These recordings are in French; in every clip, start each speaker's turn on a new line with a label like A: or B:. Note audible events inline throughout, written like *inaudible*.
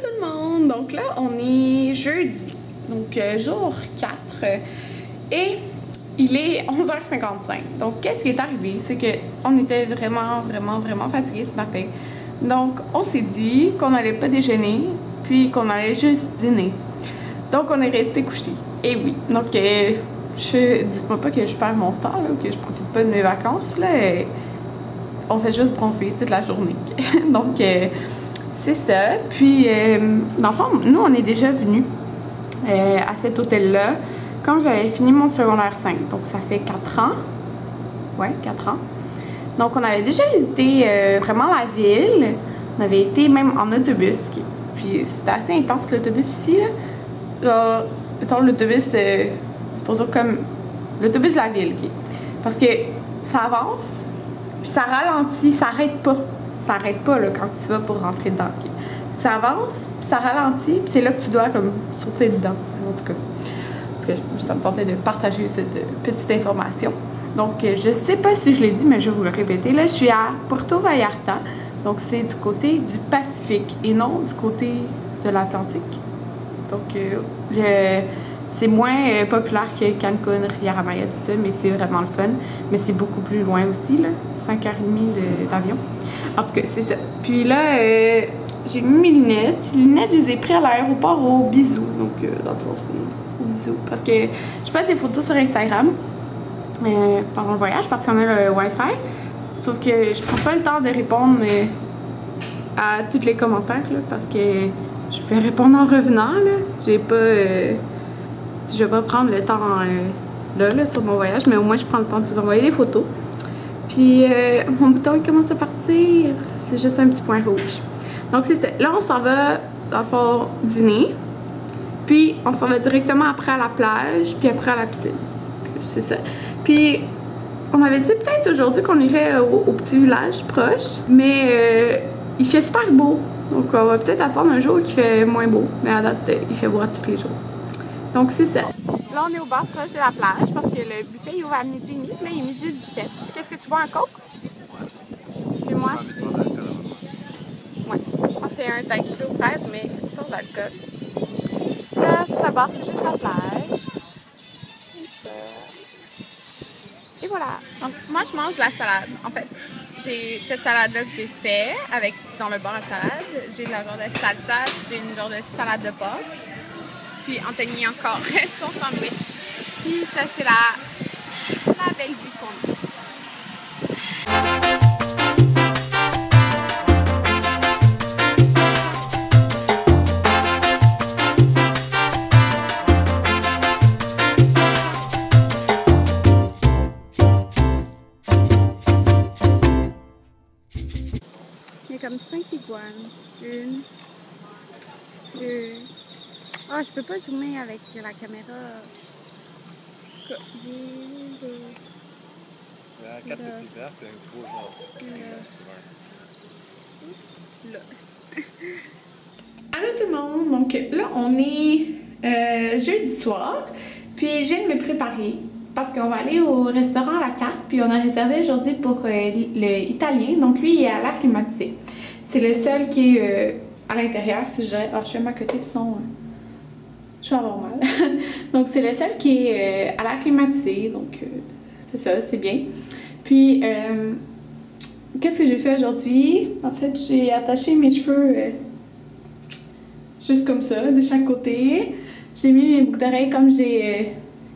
A: tout le monde! Donc là, on est jeudi, donc euh, jour 4, euh, et il est 11h55. Donc, qu'est-ce qui est arrivé? C'est que on était vraiment, vraiment, vraiment fatigués ce matin. Donc, on s'est dit qu'on n'allait pas déjeuner, puis qu'on allait juste dîner. Donc, on est resté couché. Et oui, donc, euh, je, dites-moi pas que je perds mon temps, que je profite pas de mes vacances, là. euh, on fait juste bronzer toute la journée. *laughs* donc, c'est ça. Puis, euh, dans le fond, nous, on est déjà venus euh, à cet hôtel-là quand j'avais fini mon secondaire 5. Donc, ça fait 4 ans. Ouais, 4 ans. Donc, on avait déjà visité euh, vraiment la ville. On avait été même en autobus. Puis, c'était assez intense, l'autobus ici. Là. Genre, l'autobus, euh, c'est pour ça comme l'autobus de la ville. Parce que ça avance, puis ça ralentit, ça arrête pas. Ça arrête pas quand tu vas pour rentrer dedans. Ça avance, ça ralentit, puis c'est là que tu dois comme sauter dedans, en tout cas. Parce que ça me tentait de partager cette euh, petite information. Donc, euh, je sais pas si je l'ai dit, mais je vais vous le répéter. Là, je suis à Puerto Vallarta. Donc, c'est du côté du Pacifique et non du côté de l'Atlantique. Donc, euh, c'est moins euh, populaire que Cancun, Riviera Maya, mais c'est vraiment le fun. Mais c'est beaucoup plus loin aussi, là. 5h30 de- d'avion. En tout cas, c'est ça. Puis là, euh, j'ai mis mes lunettes. Les lunettes, je les ai prises à l'aéroport au bisou. Donc, euh, dans le fond, c'est au bisou. Parce que je passe des photos sur Instagram pendant le voyage parce qu'on a le Wi-Fi. Sauf que je prends pas le temps de répondre à tous les commentaires, là, parce que je vais répondre en revenant, là. J'ai pas... je vais pas prendre le temps euh, là, sur mon voyage, mais au moins je prends le temps de vous envoyer des photos. Puis euh, mon bouton il commence à partir. C'est juste un petit point rouge. Donc. Là on s'en va dans le fond dîner. Puis on s'en va directement après à la plage, puis après à la piscine. C'est ça. Puis on avait dit peut-être aujourd'hui qu'on irait au, petit village proche, mais euh, il fait super beau. Donc on va peut-être attendre un jour qui fait moins beau. Mais à date, il fait beau tous les jours. Donc c'est ça. Là, on est au bord proche de la plage parce que le buffet il ouvre à midi et demi. Là, il est midi 17. Qu'est-ce que tu bois, un coke? Puis moi, ouais. Moi, c'est un daiquiri aux fraises, mais sans alcool. Là, sur la base, c'est juste la plage. Et voilà. Donc, moi, je mange la salade. En fait, j'ai cette salade-là que j'ai fait avec dans le bord à salade. J'ai la genre de salsa, j'ai une genre de salade de porc. Puis Anthony encore *laughs* son sandwich. Puis ça, c'est la, la belle vue qu'on. Il y comme 5 iguanes. Une, deux. Ah, je peux pas zoomer avec la caméra.
B: A quatre
A: Là.
B: petits verres et un gros genre.
A: Là. Là. *laughs* Allô tout le monde! Donc là, on est euh, jeudi soir. Puis je viens de me préparer parce qu'on va aller au restaurant à la carte. Puis on a réservé aujourd'hui pour euh, le italien. Donc lui, il est à l'air climatisé. C'est le seul qui est euh, à l'intérieur, si je dirais. Ah, je suis à ma côté, sinon euh, je vais avoir mal. *laughs* donc c'est le seul qui est euh, à l'air climatisé. Donc euh, c'est ça, c'est bien. Puis euh, Qu'est-ce que j'ai fait aujourd'hui? En fait, j'ai attaché mes cheveux euh, juste comme ça, de chaque côté. J'ai mis mes boucles d'oreilles comme j'ai. euh,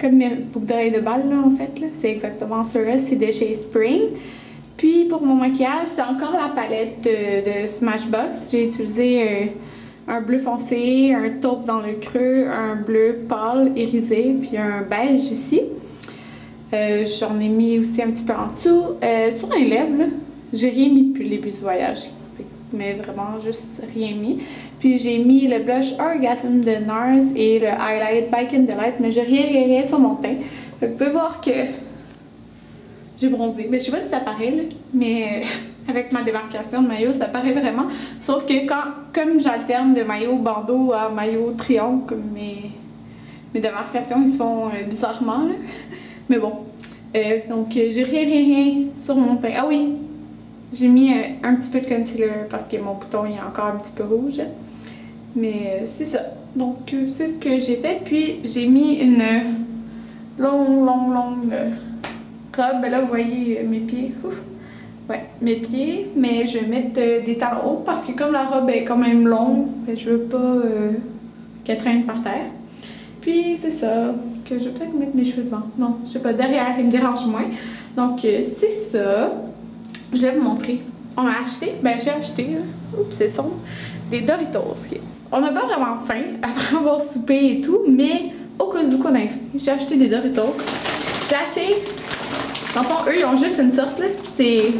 A: comme mes boucles d'oreilles de balle, là, en fait. C'est exactement ceux-là, c'est de chez Spring. Puis pour mon maquillage, c'est encore la palette de, Smashbox. J'ai utilisé euh, un bleu foncé, un taupe dans le creux, un bleu pâle irisé, puis un beige ici. Euh, J'en ai mis aussi un petit peu en dessous. Euh, sur les lèvres, j'ai rien mis depuis le début du voyage. Mais vraiment, juste rien mis. Puis j'ai mis le blush Orgasm de NARS et le highlight Bacon Delight, mais j'ai rien, rien, sur mon teint. Fait que vous pouvez voir que j'ai bronzé. Mais je sais pas si ça paraît, là, mais *laughs* avec ma démarcation de maillot, ça paraît vraiment. Sauf que quand, comme j'alterne de maillot bandeau à maillot comme mes, mes démarcations, ils se font euh, bizarrement, là. *laughs* Mais bon. Euh, donc, euh, j'ai rien, rien, rien sur mon teint. Ah oui, j'ai mis euh, un petit peu de concealer parce que mon bouton il est encore un petit peu rouge. Mais c'est ça. Donc, c'est ce que j'ai fait. Puis, j'ai mis une longue, longue, longue robe. Ben là, vous voyez mes pieds. Ouais, mes pieds. Mais je vais mettre euh, des talons hauts parce que comme la robe est quand même longue, ben, je veux pas euh, qu'elle traîne par terre. Puis, c'est ça. Que je vais peut-être mettre mes cheveux devant. Non, je sais pas. Derrière, il me dérange moins. Donc, euh, c'est ça. Je vais vous montrer. On a acheté, ben j'ai acheté, oups, c'est sombre, des Doritos. On n'a pas vraiment faim *laughs* après avoir soupé et tout, mais au cas où qu'on ait faim, j'ai acheté des Doritos. J'ai acheté, dans fond, eux, ils ont juste une sorte, là. C'est,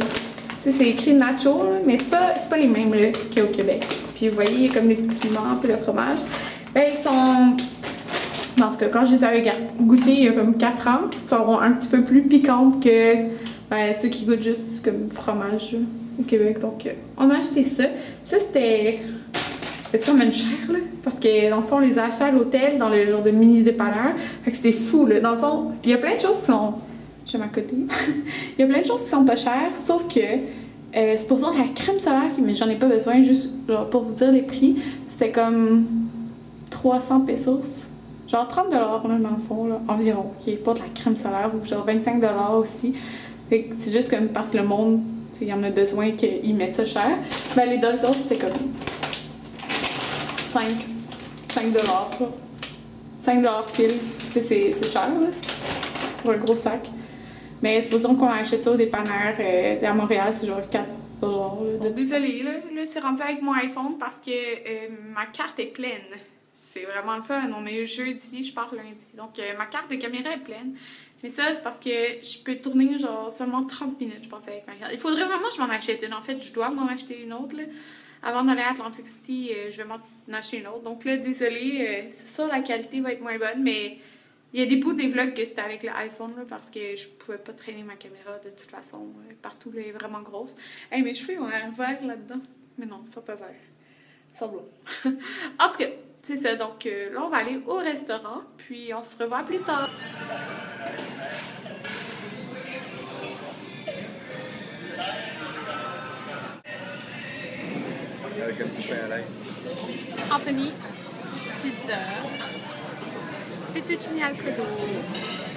A: c'est écrit nacho, mais c'est pas, c'est pas les mêmes, qu'il Québec. Puis vous voyez, il y a comme les petits piments, puis le fromage. Ben, ils sont en tout cas, quand je les avais goûtés il y a comme 4 ans, ils seront un petit peu plus piquantes que ben, ceux qui goûtent juste comme fromage au Québec. Donc, on a acheté ça. Ça, c'était. C'était quand même cher, là. Parce que, dans le fond, on les a achetés à l'hôtel, dans le genre de mini dépanneur. Fait que c'était fou, là. Dans le fond, il y a plein de choses qui sont. Je côté. *laughs* il y a plein de choses qui sont pas chères, sauf que. Euh, c'est pour ça la crème solaire, mais j'en ai pas besoin, juste pour vous dire les prix, c'était comme 300 pesos. Genre 30 là, dans le fond, là, environ, qui est pas de la crème solaire, ou genre 25 aussi. Fait que c'est juste comme parce que le monde, il y en a besoin qu'ils mettent ça cher. Ben, les Doritos, c'était comme 5, 5 dollars, 5 pile. C'est cher, là, pour un gros sac. Mais supposons qu'on achète ça au dépanneur euh, à Montréal, c'est genre 4 dollars. Désolée, là, là c'est rendu avec mon iPhone parce que euh, ma carte est pleine. C'est vraiment le fun. On est jeudi, je pars lundi. Donc, euh, ma carte de caméra est pleine. Mais ça, c'est parce que je peux tourner genre seulement 30 minutes, je pense, avec ma carte. Il faudrait vraiment que je m'en achète une. En fait, je dois m'en acheter une autre. Là. Avant d'aller à Atlantic City, je vais m'en acheter une autre. Donc là, désolée, c'est sûr, la qualité va être moins bonne, mais il y a des bouts des vlogs que c'était avec l'iPhone là, parce que je pouvais pas traîner ma caméra de toute façon. euh, partout, là, elle est vraiment grosse. Hey, mes cheveux ont l'air verts là-dedans. Mais non, sont pas verts. Ils sont blonds. *laughs* en tout cas, c'est ça. Donc euh, là, on va aller au restaurant, puis on se revoit plus tard.
B: Avec un petit pain à l'ail.
A: Anthony, pizza, Petr için.